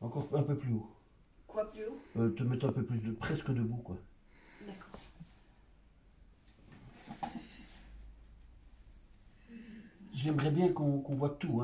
Encore un peu plus haut. Quoi plus haut? Euh, te mettre un peu plus de. presque debout, quoi. D'accord. J'aimerais bien qu'on qu'on voit tout. Hein.